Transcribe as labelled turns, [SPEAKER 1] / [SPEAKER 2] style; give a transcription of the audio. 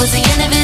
[SPEAKER 1] was the end of it.